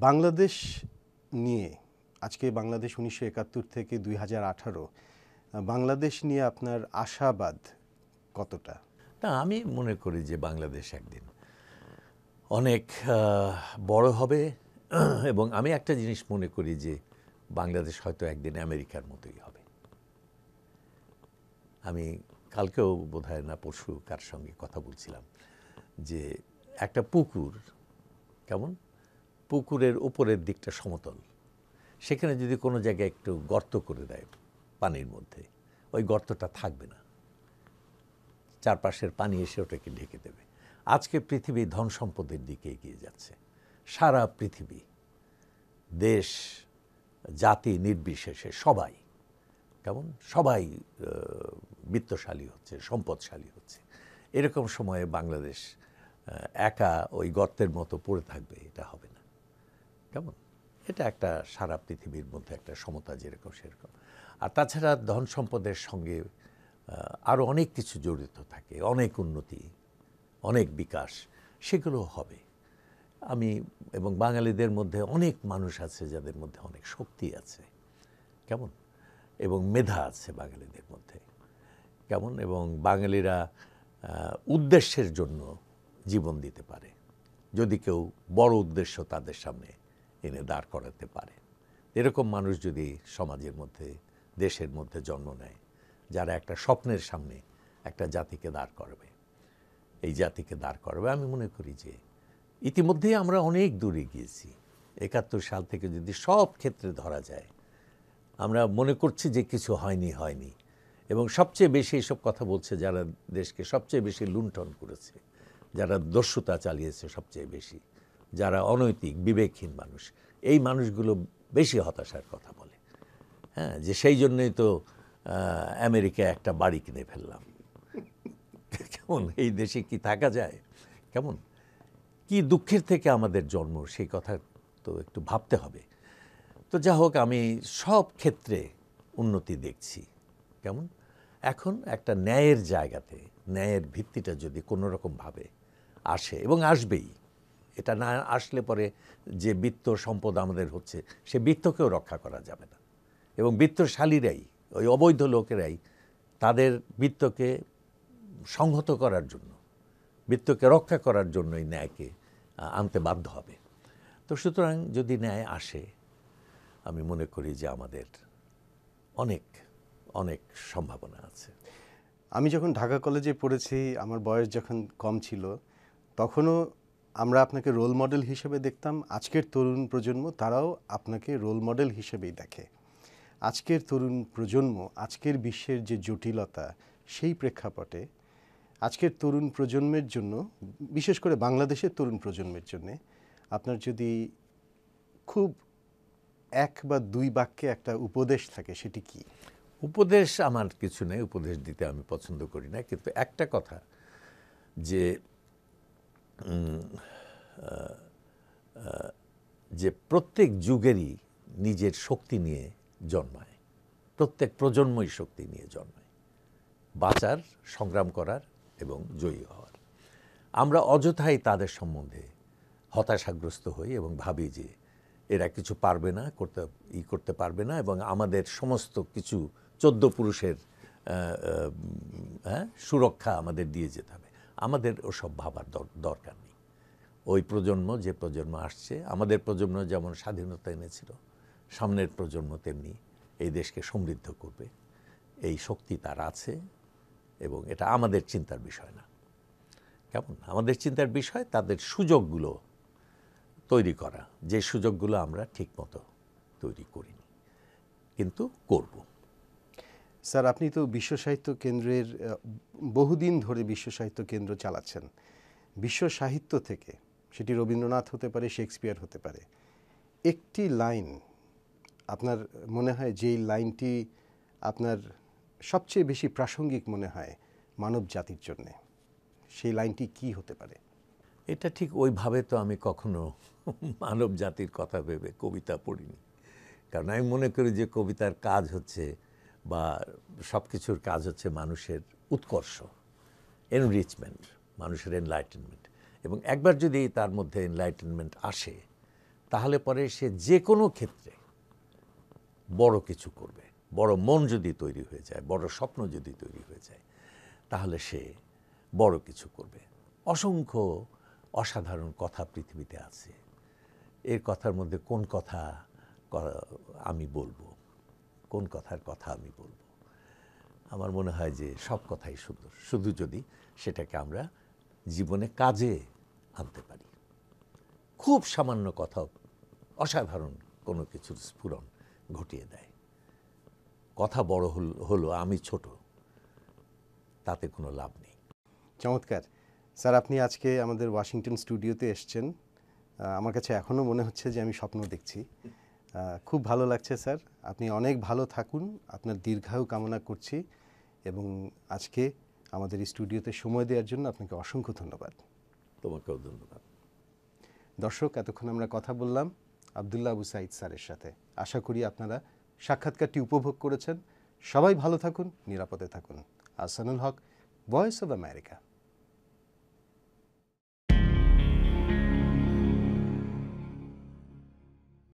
বাংলাদেশ নিয়ে, আজকে বাংলাদেশ উনিশশো একাত্তর থেকে দুই হাজার আঠারো, বাংলাদেশ নিয়ে আপনার আশাবাদ কতটা? না, আমি মনে করি যে বাংলাদেশ একদিন অনেক বড় হবে। এবং আমি একটা জিনিস মনে করি যে বাংলাদেশ হয়তো একদিন আমেরিকার মতোই হবে। আমি কালকেও বোধহয় না, পরশু কার সঙ্গে কথা বলছিলাম যে একটা পুকুর, কেমন? পুকুরের উপরের দিকটা সমতল। সেখানে যদি কোনো জায়গায় একটু গর্ত করে দেয় পানির মধ্যে, ওই গর্তটা থাকবে না। চারপাশের পানি এসে ওটাকে ঢেকে দেবে। আজকে পৃথিবী ধন সম্পদের দিকে এগিয়ে যাচ্ছে। সারা পৃথিবী, দেশ, জাতি নির্বিশেষে সবাই, কেমন? সবাই বিত্তশালী হচ্ছে, সম্পদশালী হচ্ছে। এরকম সময়ে বাংলাদেশ একা ওই গর্তের মতো পড়ে থাকবে, এটা হবে না। কেমন? এটা একটা সারা পৃথিবীর মধ্যে একটা সমতা যেরকম সেরকম। আর তাছাড়া ধন সম্পদের সঙ্গে আরও অনেক কিছু জড়িত থাকে, অনেক উন্নতি, অনেক বিকাশ, সেগুলো হবে। আমি এবং বাঙালিদের মধ্যে অনেক মানুষ আছে যাদের মধ্যে অনেক শক্তি আছে। কেমন? এবং মেধা আছে বাঙালিদের মধ্যে। কেমন? এবং বাঙালিরা উদ্দেশ্যের জন্য জীবন দিতে পারে। যদি কেউ বড় উদ্দেশ্য তাদের সামনে এনে দাঁড় করাতে পারে। এরকম মানুষ যদি সমাজের মধ্যে, দেশের মধ্যে জন্ম নেয়, যারা একটা স্বপ্নের সামনে একটা জাতিকে দাঁড় করবে, এই জাতিকে দাঁড় করবে, আমি মনে করি যে ইতিমধ্যেই আমরা অনেক দূরে গিয়েছি। একাত্তর সাল থেকে যদি সব ক্ষেত্রে ধরা যায়, আমরা মনে করছি যে কিছু হয়নি হয়নি। এবং সবচেয়ে বেশি এসব কথা বলছে যারা দেশকে সবচেয়ে বেশি লুণ্ঠন করেছে, যারা দস্যুতা চালিয়েছে সবচেয়ে বেশি। যারা অনৈতিক বিবেকহীন মানুষ এই মানুষগুলো বেশি হতাশার কথা বলে। হ্যাঁ যে সেই জন্যই তো আহ, আমেরিকায় একটা বাড়ি কিনে ফেললাম। কেমন? এই দেশে কি থাকা যায়? কেমন? কি দুঃখের থেকে আমাদের জন্ম? সেই কথা তো একটু ভাবতে হবে। তো যা হোক আমি সব ক্ষেত্রে উন্নতি দেখছি। কেমন? এখন একটা ন্যায়ের জায়গাতে ন্যায়ের ভিত্তিটা যদি কোনো রকমভাবে আসে এবং আসবেই এটা না আসলে পরে যে বৃত্ত সম্পদ আমাদের হচ্ছে, সে বৃত্তকেও রক্ষা করা যাবে না। এবং বৃত্তশালীরাই, ওই অবৈধ লোকেরাই তাদের বৃত্তকে সংহত করার জন্য, বৃত্তকে রক্ষা করার জন্য এই ন্যায়কে আনতে বাধ্য হবে। তো সুতরাং যদি ন্যায় আসে, আমি মনে করি যে আমাদের অনেক অনেক সম্ভাবনা আছে। আমি যখন ঢাকা কলেজে পড়েছি, আমার বয়স যখন কম ছিল, তখনও আমরা আপনাকে রোল মডেল হিসেবে দেখতাম। আজকের তরুণ প্রজন্ম তারাও আপনাকে রোল মডেল হিসেবেই দেখে। আজকের তরুণ প্রজন্ম, আজকের বিশ্বের যে জটিলতা, সেই প্রেক্ষাপটে আজকের তরুণ প্রজন্মের জন্য, বিশেষ করে বাংলাদেশের তরুণ প্রজন্মের জন্য, আপনার যদি খুব এক বা দুই বাক্যে একটা উপদেশ থাকে, সেটি কি? উপদেশ আমার কিছু নেই। উপদেশ দিতে আমি পছন্দ করি না। কিন্তু একটা কথা যে যে প্রত্যেক যুগেরই নিজের শক্তি নিয়ে জন্মায়, প্রত্যেক প্রজন্মই শক্তি নিয়ে জন্মায়, বাঁচার, সংগ্রাম করার এবং জয়ী হওয়ার। আমরা অযথাই তাদের সম্বন্ধে হতাশাগ্রস্ত হই এবং ভাবি যে এরা কিছু পারবে না, করতে, ই করতে পারবে না এবং আমাদের সমস্ত কিছু চোদ্দ পুরুষের হ্যাঁ সুরক্ষা আমাদের দিয়ে যেতে হবে। আমাদের ওসব ভাবার দর- দরকার নেই। ওই প্রজন্ম, যে প্রজন্ম আসছে, আমাদের প্রজন্ম যেমন স্বাধীনতা এনেছিল, সামনের প্রজন্ম তেমনি এই দেশকে সমৃদ্ধ করবে। এই শক্তি তার আছে এবং এটা আমাদের চিন্তার বিষয় না। কেমন? আমাদের চিন্তার বিষয় তাদের সুযোগগুলো তৈরি করা। যে সুযোগগুলো আমরা ঠিকমতো তৈরি করিনি, কিন্তু করব। স্যার, আপনি তো বিশ্ব সাহিত্য কেন্দ্রের বহুদিন ধরে বিশ্ব সাহিত্য কেন্দ্র চালাচ্ছেন। বিশ্ব সাহিত্য থেকে, সেটি রবীন্দ্রনাথ হতে পারে, শেক্সপিয়ার হতে পারে, একটি লাইন আপনার মনে হয় যেই লাইনটি আপনার সবচেয়ে বেশি প্রাসঙ্গিক মনে হয় মানব জাতির জন্যে, সেই লাইনটি কি হতে পারে? এটা ঠিক ওইভাবে তো আমি কখনো মানব জাতির কথা ভেবে কবিতা পড়িনি। কারণ আমি মনে করি যে কবিতার কাজ হচ্ছে বা সব কিছুর কাজ হচ্ছে মানুষের উৎকর্ষ এনরিচমেন্ট মানুষের এনলাইটেনমেন্ট এবং একবার যদি তার মধ্যে এনলাইটেনমেন্ট আসে, তাহলে পরে সে যে কোনো ক্ষেত্রে বড় কিছু করবে। বড় মন যদি তৈরি হয়ে যায়, বড় স্বপ্ন যদি তৈরি হয়ে যায়, তাহলে সে বড় কিছু করবে। অসংখ্য অসাধারণ কথা পৃথিবীতে আছে। এর কথার মধ্যে কোন কথা আমি বলব? কোন কথার কথা আমি বলব? আমার মনে হয় যে সব কথাই সুন্দর। শুধু যদি সেটাকে আমরা জীবনে কাজে আনতে পারি। খুব সামান্য কথা অসাধারণ কোনো কিছুর স্ফুরণ ঘটিয়ে দেয়। কথা বড় হল- আমি ছোট, তাতে কোনো লাভ নেই। চমৎকার। স্যার, আপনি আজকে আমাদের ওয়াশিংটন স্টুডিওতে এসছেন। আমার কাছে এখনও মনে হচ্ছে যে আমি স্বপ্ন দেখছি। খুব ভালো লাগছে স্যার। আপনি অনেক ভালো থাকুন। আপনার দীর্ঘায়ু কামনা করছি এবং আজকে আমাদের স্টুডিওতে সময় দেওয়ার জন্য আপনাকে অসংখ্য ধন্যবাদ। তোমাকেও ধন্যবাদ। দর্শক এতক্ষণ আমরা কথা বললাম আবদুল্লাহ আবু সাইদ স্যারের সাথে। আশা করি আপনারা সাক্ষাৎকারটি উপভোগ করেছেন। সবাই ভালো থাকুন নিরাপদে থাকুন। Ahsanul Haque voice of America